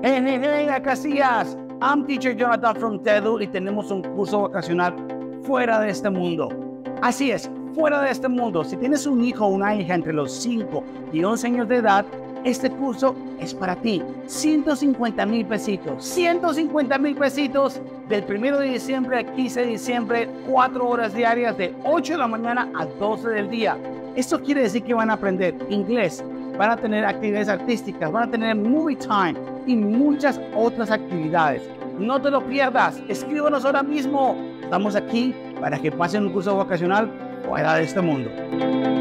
Hey, Casillas. I'm teacher Jonathan from TEDU y tenemos un curso vocacional fuera de este mundo. Así es, fuera de este mundo. Si tienes un hijo o una hija entre los 5 y 11 años de edad, este curso es para ti. 150 mil pesitos. 150 mil pesitos del 1 de diciembre al 15 de diciembre, 4 horas diarias de 8 de la mañana a 12 del día. Esto quiere decir que van a aprender inglés, van a tener actividades artísticas, van a tener movie time y muchas otras actividades. No te lo pierdas, escríbanos ahora mismo. Estamos aquí para que pasen un curso vocacional fuera de este mundo.